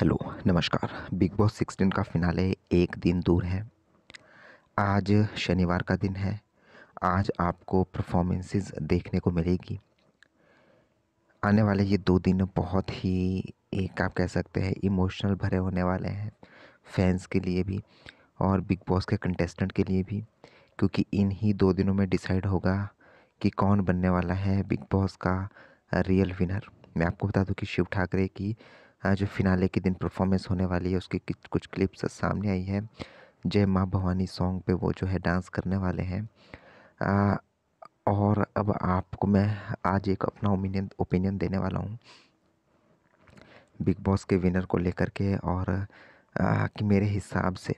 Hello, नमस्कार। Bigg Boss sixteen का finale एक दिन दूर है। आज शनिवार का दिन है। आज आपको परफॉर्मेंसेस देखने को मिलेगी। आने वाले ये दो दिन बहुत ही एक आप कह सकते हैं इमोशनल भरे होने वाले हैं फैंस के लिए भी और बिग बॉस के कंटेस्टेंट के लिए भी, क्योंकि इन ही दो दिनों में डिसाइड होगा कि कौन बनने वाला है बिग बॉस का रियल विनर मैं आपको बता दूँ कि शिव ठाकरे की जो फिनाले के दिन परफॉर्मेंस होने वाली है उसकी कुछ क्लिप्स सामने आई है। जय माँ भवानी सॉन्ग पे वो जो है डांस करने वाले हैं। और अब आपको मैं आज एक अपना ओपिनियन ओपिनियन देने वाला हूँ। बिग बॉस के विनर को लेकर के और आ, कि मेरे हिसाब से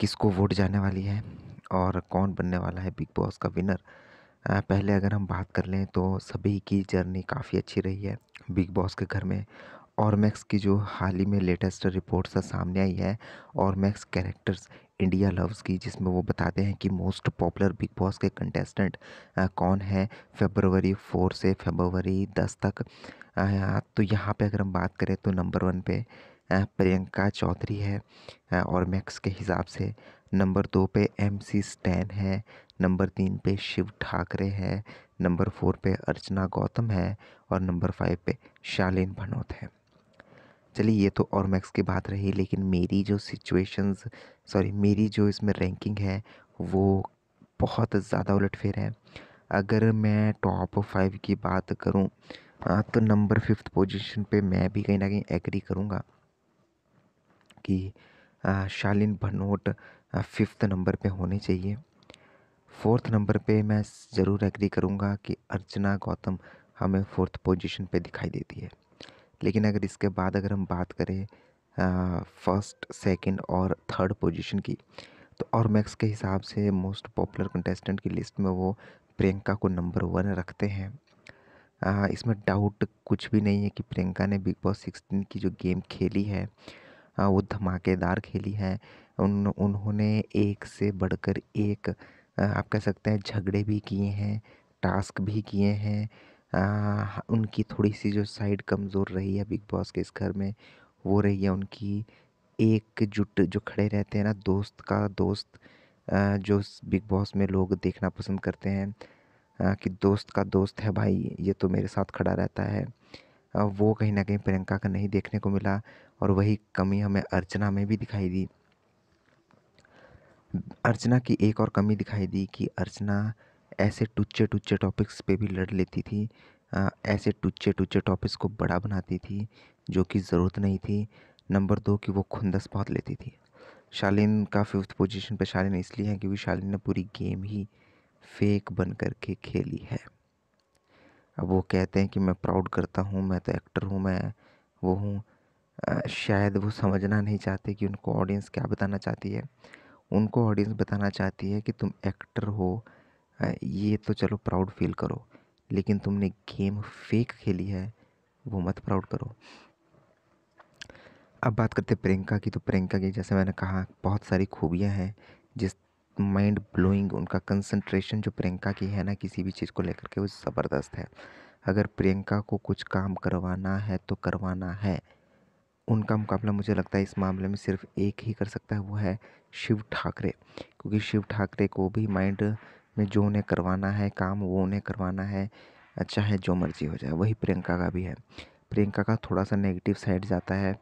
किसको वोट जाने वाली है और कौन बनने वाला है बिग बॉस का विनर आ, पहले अगर हम बात कर लें तो सभी की जर्नी काफ़ी अच्छी रही है। बिग बॉस के घर में और मैक्स की जो हाल ही में लेटेस्ट रिपोर्ट्स सामने आई है और मैक्स कैरेक्टर्स इंडिया लव्स की जिसमें वो बताते हैं कि मोस्ट पॉपुलर बिग बॉस के कंटेस्टेंट कौन है? फेबरवरी फोर से फेबरवरी दस तक आ, तो यहाँ पे अगर हम बात करें तो नंबर वन पे प्रियंका चौधरी है और मैक्स के हिसाब से नंबर दो पे एम सी स्टैन है नंबर तीन पे शिव ठाकरे है नंबर फोर पे अर्चना गौतम है और नंबर फाइव पे शालीन भनोत है। चलिए ये तो और मैक्स की बात रही, लेकिन मेरी जो सिचुएशंस, सॉरी, मेरी जो इसमें रैंकिंग है, वो बहुत ज़्यादा उलटफेर है। अगर मैं टॉप फाइव की बात करूँ तो नंबर फिफ्थ पोजीशन पे मैं भी कहीं ना कहीं एग्री करूँगा कि शालिन भनोट फिफ्थ नंबर पे होने चाहिए। फोर्थ नंबर पे मैं ज़रूर एग्री करूँगा कि अर्चना गौतम हमें फोर्थ पोजीशन पे दिखाई देती है। लेकिन अगर इसके बाद अगर हम बात करें फ़र्स्ट सेकंड और थर्ड पोजीशन की तो और मैक्स के हिसाब से मोस्ट पॉपुलर कंटेस्टेंट की लिस्ट में वो प्रियंका को नंबर वन रखते हैं। आ, इसमें डाउट कुछ भी नहीं है कि प्रियंका ने बिग बॉस सिक्सटीन की जो गेम खेली है आ, वो धमाकेदार खेली है। उन उन्होंने एक से बढ़कर एक आ, आप कह सकते हैं झगड़े भी किए हैं टास्क भी किए हैं आ, उनकी थोड़ी सी जो साइड कमज़ोर रही है बिग बॉस के इस घर में वो रही है उनकी एकजुट जो खड़े रहते हैं ना दोस्त का दोस्त आ, जो बिग बॉस में लोग देखना पसंद करते हैं आ, कि दोस्त का दोस्त है भाई ये तो मेरे साथ खड़ा रहता है। आ, वो कहीं ना कहीं प्रियंका का नहीं देखने को मिला और वही कमी हमें अर्चना में भी दिखाई दी। अर्चना की एक और कमी दिखाई दी कि अर्चना ऐसे टुच्चे टुच्चे टॉपिक्स पे भी लड़ लेती थी ऐसे टुच्चे टुच्चे टॉपिक्स को बड़ा बनाती थी, जो कि ज़रूरत नहीं थी। नंबर दो कि वो खुंदस बहुत लेती थी। शालीन का फिफ्थ पोजीशन पे शालीन इसलिए है क्योंकि शालीन ने पूरी गेम ही फेक बन कर के खेली है। अब वो कहते हैं कि मैं प्राउड करता हूँ, मैं तो एक्टर हूँ, मैं वो हूँ। शायद वो समझना नहीं चाहते कि उनको ऑडियंस क्या बताना चाहती है। उनको ऑडियंस बताना चाहती है कि तुम एक्टर हो ये तो चलो प्राउड फील करो, लेकिन तुमने गेम फेक खेली है, वो मत प्राउड करो। अब बात करते प्रियंका की तो प्रियंका की जैसे मैंने कहा, बहुत सारी खूबियाँ हैं, जिस माइंड ब्लोइंग उनका कंसंट्रेशन जो प्रियंका की है ना, किसी भी चीज़ को लेकर के वो ज़बरदस्त है। अगर प्रियंका को कुछ काम करवाना है तो करवाना है। उनका मुकाबला मुझे लगता है इस मामले में सिर्फ़ एक ही कर सकता है, वो है शिव ठाकरे, क्योंकि शिव ठाकरे को भी माइंड में जो उन्हें करवाना है, काम वो उन्हें करवाना है, चाहे जो मर्ज़ी हो जाए, वही प्रियंका का भी है। प्रियंका का थोड़ा सा नेगेटिव साइड जाता है।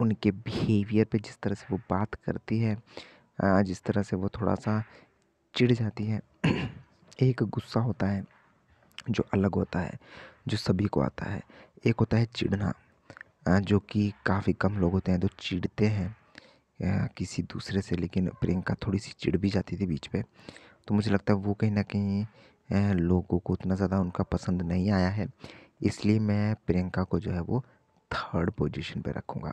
उनके बिहेवियर पे जिस तरह से वो बात करती है जिस तरह से वो थोड़ा सा चिढ़ जाती है, एक गुस्सा होता है, जो अलग होता है, जो सभी को आता है। एक होता है चिढ़ना जो कि काफ़ी कम लोग होते हैं जो चिढ़ते हैं किसी दूसरे से, लेकिन प्रियंका थोड़ी सी चिढ़ भी जाती थी बीच पे तो मुझे लगता है वो कहीं ना कहीं लोगों को उतना ज़्यादा उनका पसंद नहीं आया है। इसलिए मैं प्रियंका को जो है वो थर्ड पोजीशन पे रखूँगा।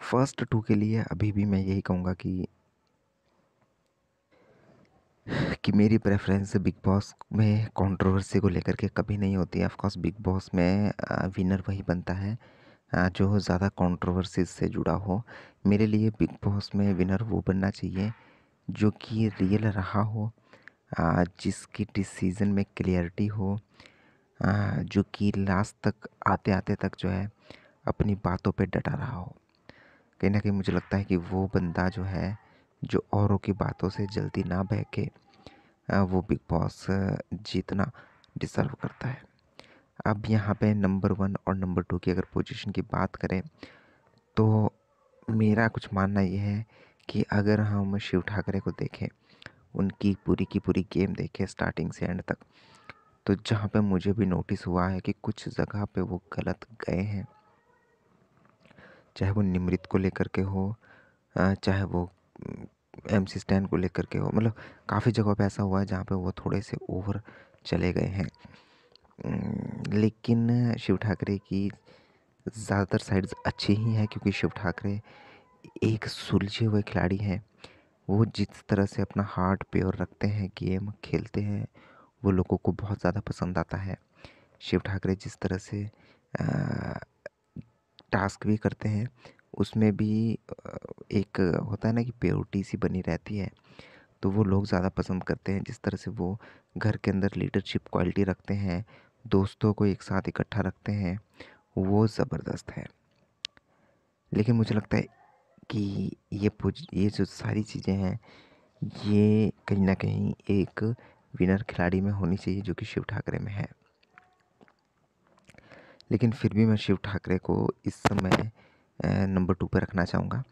फ़र्स्ट टू के लिए अभी भी मैं यही कहूँगा कि कि मेरी प्रेफरेंस बिग बॉस में कंट्रोवर्सी को लेकर के कभी नहीं होती है। ऑफकोर्स बिग बॉस में विनर वही बनता है जो ज़्यादा कंट्रोवर्सीज से जुड़ा हो। मेरे लिए बिग बॉस में विनर वो बनना चाहिए जो कि रियल रहा हो जिसकी डिसीज़न में क्लियरिटी हो जो कि लास्ट तक आते आते तक जो है, अपनी बातों पे डटा रहा हो। कहीं ना कहीं मुझे लगता है कि वो बंदा जो है, जो औरों की बातों से जल्दी ना बहके वो बिग बॉस जीतना डिज़र्व करता है। अब यहाँ पे नंबर वन और नंबर टू की अगर पोजीशन की बात करें तो मेरा कुछ मानना ये है कि अगर हम शिव ठाकरे को देखें, उनकी पूरी की पूरी गेम देखें स्टार्टिंग से एंड तक तो जहाँ पे मुझे भी नोटिस हुआ है कि कुछ जगह पे वो गलत गए हैं। चाहे वो निमृत को लेकर के हो चाहे वो एम सी स्टैंड को लेकर के हो मतलब काफ़ी जगह पे ऐसा हुआ है जहाँ पे वो थोड़े से ओवर चले गए हैं। लेकिन शिव ठाकरे की ज़्यादातर साइड्स अच्छी ही हैं क्योंकि शिव ठाकरे एक सुलझे हुए खिलाड़ी हैं। वो जिस तरह से अपना हार्ट प्योर रखते हैं, गेम खेलते हैं, वो लोगों को बहुत ज़्यादा पसंद आता है। शिव ठाकरे जिस तरह से टास्क भी करते हैं, उसमें भी एक होता है ना कि प्योरिटी सी बनी रहती है तो वो लोग ज़्यादा पसंद करते हैं। जिस तरह से वो घर के अंदर लीडरशिप क्वालिटी रखते हैं, दोस्तों को एक साथ इकट्ठा रखते हैं, वो ज़बरदस्त है। लेकिन मुझे लगता है कि ये ये जो सारी चीज़ें हैं, ये कहीं ना कहीं एक विनर खिलाड़ी में होनी चाहिए जो कि शिव ठाकरे में है। लेकिन फिर भी मैं शिव ठाकरे को इस समय नंबर टू पर रखना चाहूँगा।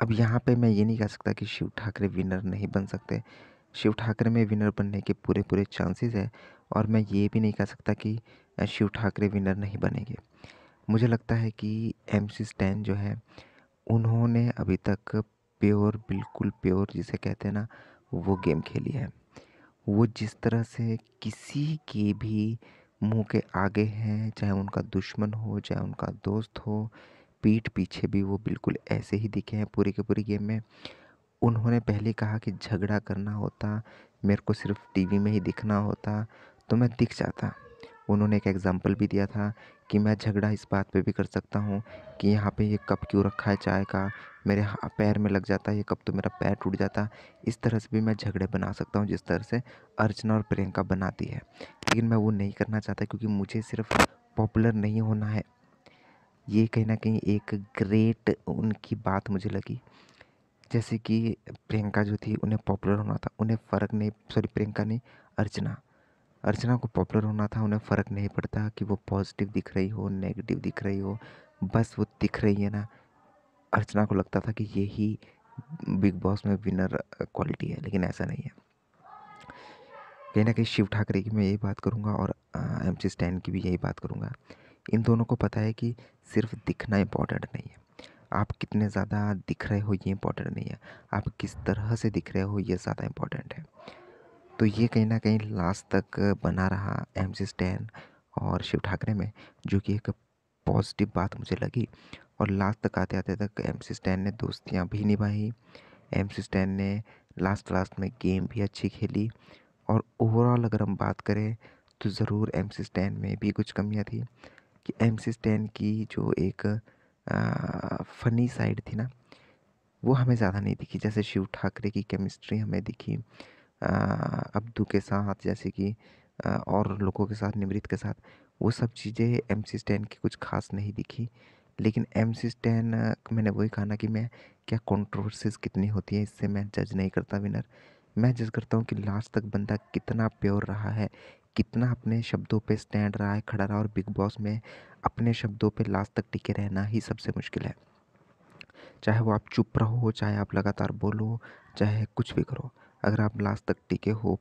अब यहाँ पे मैं ये नहीं कह सकता कि शिव ठाकरे विनर नहीं बन सकते। शिव ठाकरे में विनर बनने के पूरे पूरे चांसेस है और मैं ये भी नहीं कह सकता कि शिव ठाकरे विनर नहीं बनेंगे। मुझे लगता है कि एम सी स्टैन जो है उन्होंने अभी तक प्योर, बिल्कुल प्योर जिसे कहते हैं ना, वो गेम खेली है। वो जिस तरह से किसी के भी मुँह के आगे हैं, चाहे उनका दुश्मन हो, चाहे उनका दोस्त हो, पीठ पीछे भी वो बिल्कुल ऐसे ही दिखे हैं पूरी के पूरी गेम में। उन्होंने पहले कहा कि झगड़ा करना होता, मेरे को सिर्फ़ टीवी में ही दिखना होता तो मैं दिख जाता। उन्होंने एक एग्ज़ाम्पल भी दिया था कि मैं झगड़ा इस बात पे भी कर सकता हूँ कि यहाँ पे ये कप क्यों रखा है चाय का? मेरे पैर में लग जाता है, ये कप तो मेरा पैर टूट जाता। इस तरह से भी मैं झगड़े बना सकता हूँ जिस तरह से अर्चना और प्रियंका बनाती है। लेकिन मैं वो नहीं करना चाहता क्योंकि मुझे सिर्फ़ पॉपुलर नहीं होना है। ये कहीं ना कहीं एक ग्रेट उनकी बात मुझे लगी। जैसे कि प्रियंका जो थी, उन्हें पॉपुलर होना था। उन्हें फ़र्क नहीं सॉरी प्रियंका नहीं, अर्चना। अर्चना को पॉपुलर होना था, उन्हें फ़र्क नहीं पड़ता कि वो पॉजिटिव दिख रही हो, नेगेटिव दिख रही हो, बस वो दिख रही है ना। अर्चना को लगता था कि यही बिग बॉस में विनर क्वालिटी है, लेकिन ऐसा नहीं है। कहीं ना कहीं शिव ठाकरे की मैं यही बात करूँगा और एम सी स्टैन की भी यही बात करूँगा। इन दोनों को पता है कि सिर्फ़ दिखना इम्पोर्टेंट नहीं है। आप कितने ज़्यादा दिख रहे हो ये इम्पोर्टेंट नहीं है। आप किस तरह से दिख रहे हो ये ज़्यादा इम्पोर्टेंट है। तो ये कहीं ना कहीं लास्ट तक बना रहा एम सी स्टैन और शिव ठाकरे में जो कि एक पॉजिटिव बात मुझे लगी। और लास्ट तक आते आते तक एम सी स्टैन ने दोस्तियाँ भी निभाई। एम सी स्टैन ने लास्ट लास्ट में गेम भी अच्छी खेली। और ओवरऑल अगर हम बात करें तो ज़रूर एम सी स्टैन में भी कुछ कमियाँ थी। कि एम सी स्टैन की जो एक आ, फ़नी साइड थी ना वो हमें ज़्यादा नहीं दिखी। जैसे शिव ठाकरे की केमिस्ट्री हमें दिखी। अब्दू के साथ जैसे कि और लोगों के साथ निमृत के साथ, वो सब चीज़ें एम सी स्टैन की कुछ खास नहीं दिखी। लेकिन एम सी स्टैन मैंने वही कहा ना कि मैं, क्या कॉन्ट्रोवर्सीज कितनी होती है, इससे मैं जज नहीं करता विनर मैं जज करता हूँ कि लास्ट तक बंदा कितना प्योर रहा है, कितना अपने शब्दों पे स्टैंड रहा है, खड़ा रहा और बिग बॉस में अपने शब्दों पे लास्ट तक टिके रहना ही सबसे मुश्किल है। चाहे वो आप चुप रहो, चाहे आप लगातार बोलो, चाहे कुछ भी करो। अगर आप लास्ट तक टिके हो,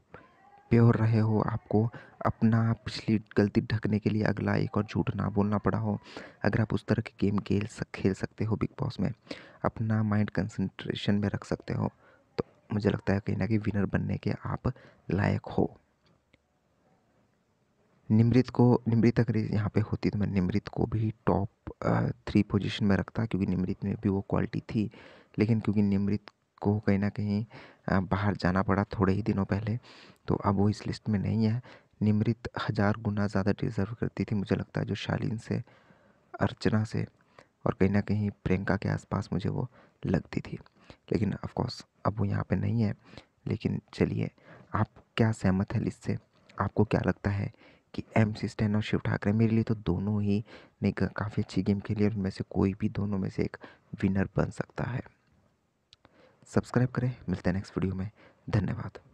प्योर रहे हो, आपको अपना पिछली गलती ढकने के लिए अगला एक और झूठ ना बोलना पड़ा हो, अगर आप उस तरह के गेम खेल सक, खेल सकते हो बिग बॉस में, अपना माइंड कंसंट्रेशन में रख सकते हो तो मुझे लगता है कहीं ना कहीं विनर बनने के आप लायक हो। निमृत को, निमृत अगर यहाँ पे होती तो मैं निमृत को भी टॉप थ्री पोजीशन में रखता, क्योंकि निमृत में भी वो क्वालिटी थी, लेकिन क्योंकि निमृत को कहीं ना कहीं बाहर जाना पड़ा थोड़े ही दिनों पहले। तो अब वो इस लिस्ट में नहीं है। निमृत हज़ार गुना ज़्यादा डिज़र्व करती थी मुझे लगता है जो शालीन से, अर्चना से और कहीं ना कहीं प्रियंका के आसपास मुझे वो लगती थी। लेकिन ऑफ़ कोर्स अब वो यहाँ पे नहीं है। लेकिन चलिए, आप क्या सहमत है लिस्ट से? आपको क्या लगता है कि एम सी स्टैन और शिव ठाकरे मेरे लिए तो दोनों ही ने काफ़ी अच्छी गेम खेली और उनमें से कोई भी दोनों में से एक विनर बन सकता है? सब्सक्राइब करें। मिलते हैं नेक्स्ट वीडियो में। धन्यवाद।